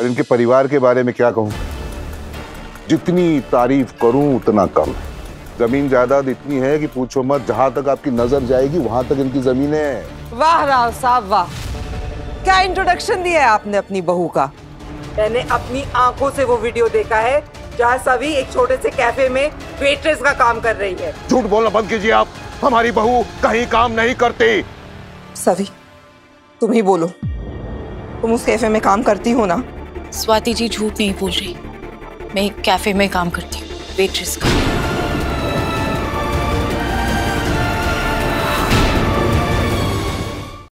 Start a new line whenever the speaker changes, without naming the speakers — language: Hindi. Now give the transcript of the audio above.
और इनके परिवार के बारे में क्या कहूँ? जितनी तारीफ़ करूँ उतना कम। है ज़मीन जायदाद इतनी है कि पूछो मत जहाँ तक आपकी नज़र जाएगी वहाँ तक इनकी ज़मीन है।
वाह राव साहब वाह। क्या इंट्रोडक्शन दिया है आपने अपनी बहू का?
मैंने अपनी आँखों से वो वीडियो देखा है जहाँ सभी एक छोटे से कैफ़े में वेट्रेस का काम कर रही है।
झूठ बोलना बंद कीजिए आप। हमारी बहू कहीं काम नहीं करती।
सभी तुम ही बोलो। तुम उस कैफ़े में काम करती हो ना?
स्वाति जी झूठ नहीं बोल रही। मैं एक कैफ़े में काम करती हूँ वेट्रेस का।